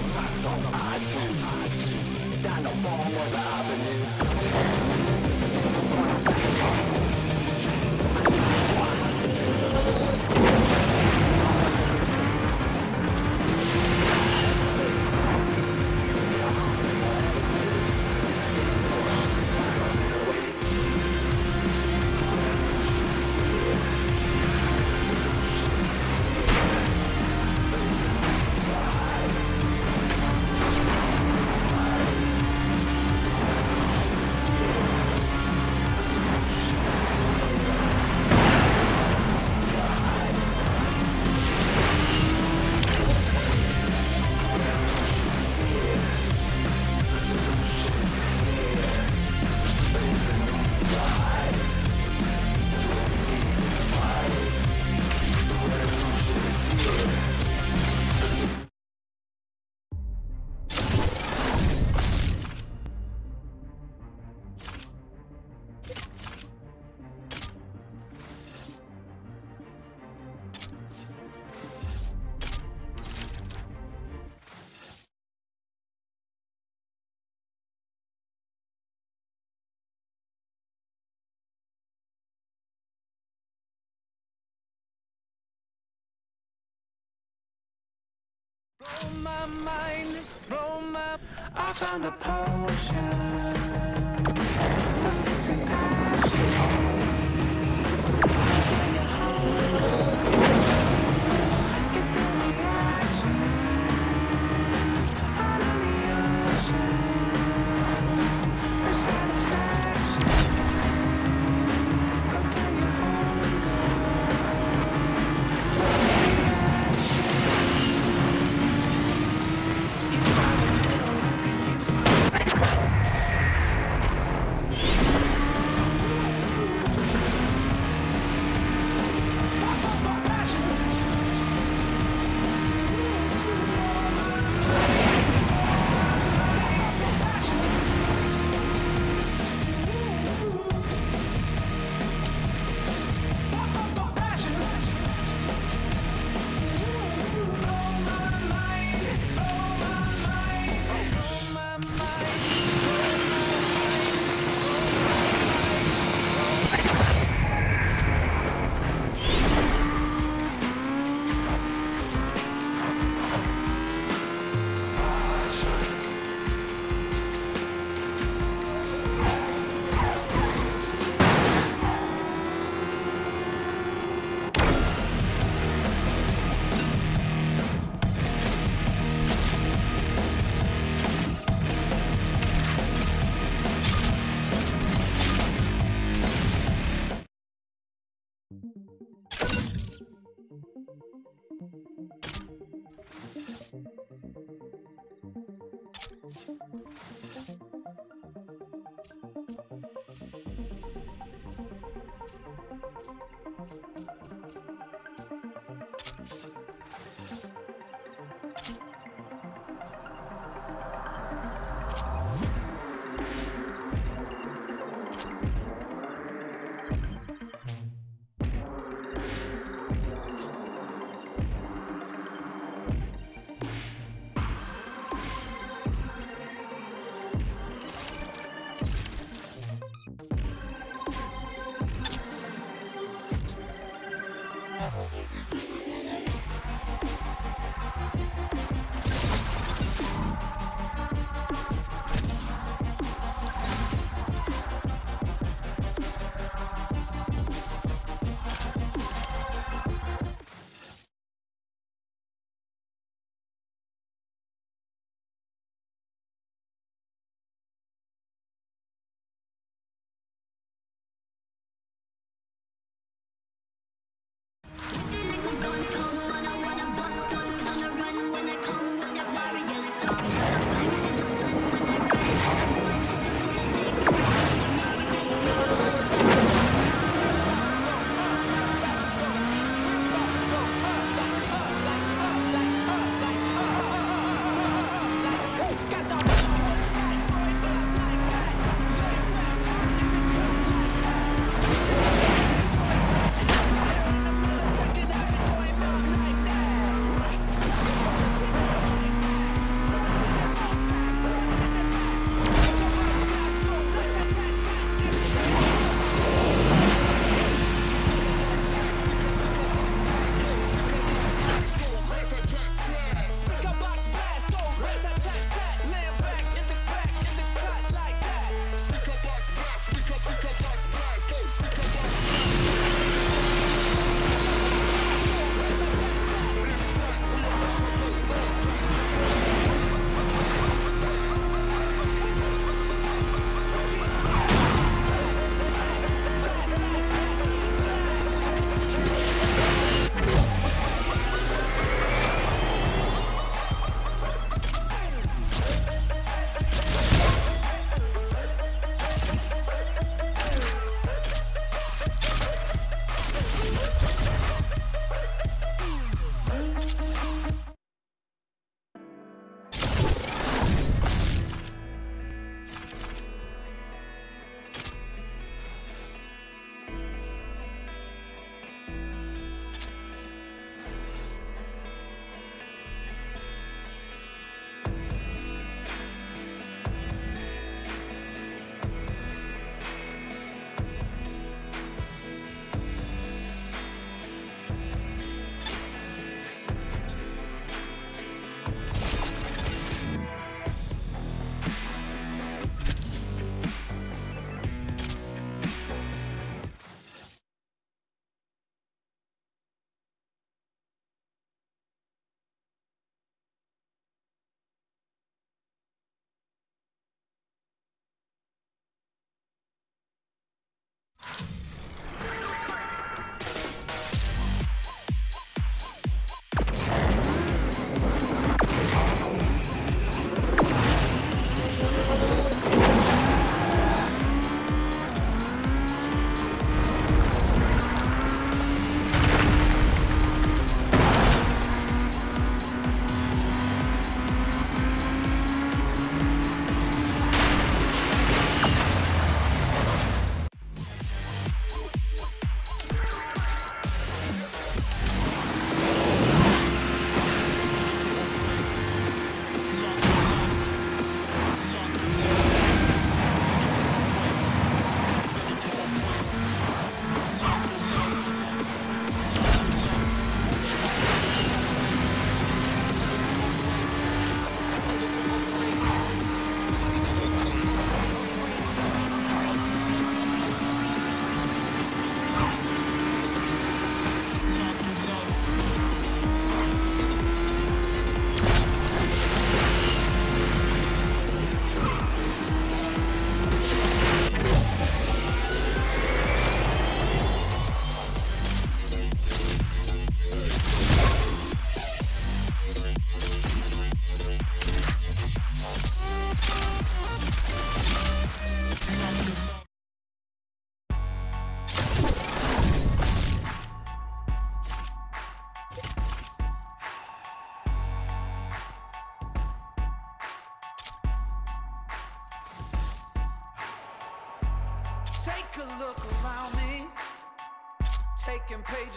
the battle odds. then the bomb was out. Blow my mind, blow my... I found a potion.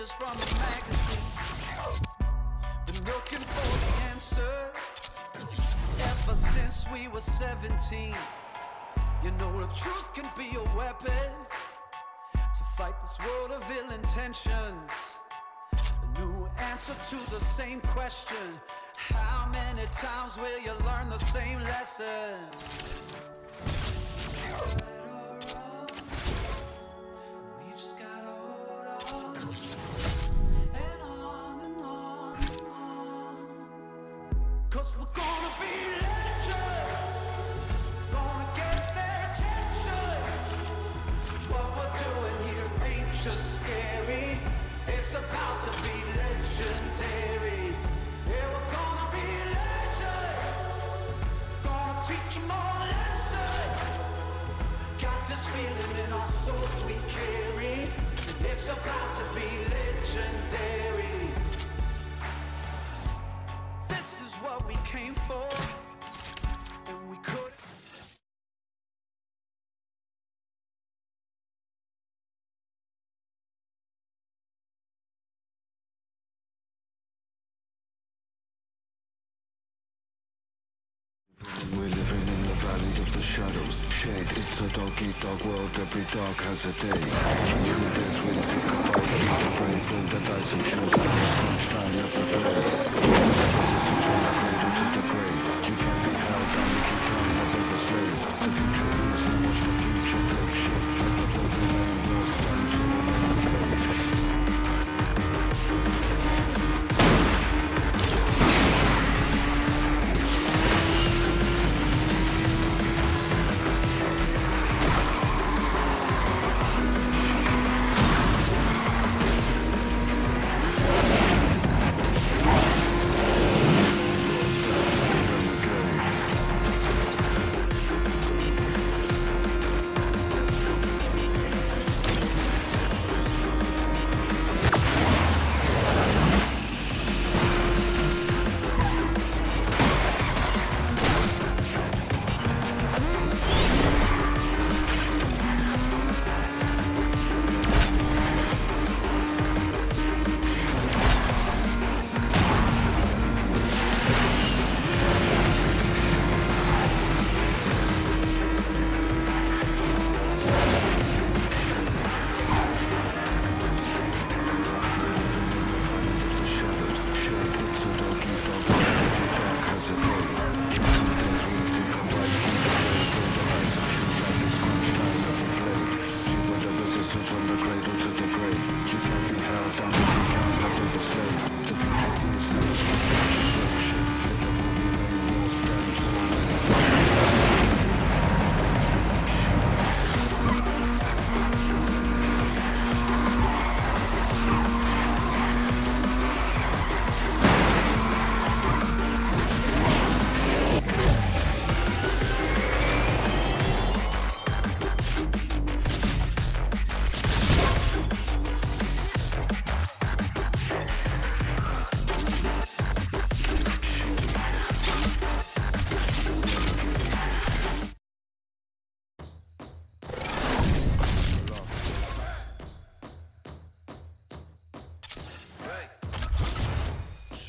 Pages from a magazine. Been looking for the answer ever since we were 17. You know the truth can be a weapon to fight this world of ill intentions. A new answer to the same question. How many times will you learn the same lesson? Scary, it's about to be legendary. Yeah, we're gonna be legends, gonna. Got this feeling in our souls we carry, it's about to be legendary. This is what we came for, We're living in the valley of the shadows. Shade, it's a dog eat dog world. Every dog has a day. King who dares wins the goodbye. Keep the brave, roll the dice and choose life as punchline the day.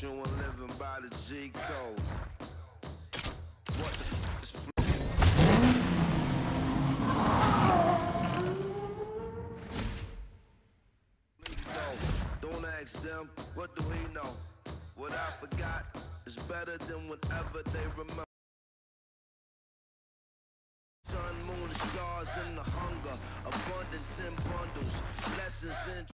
Showing living by the G code. Don't ask them, what do we know? What I forgot is better than whatever they remember. Sun, moon, stars, and the hunger, abundance in bundles, blessings in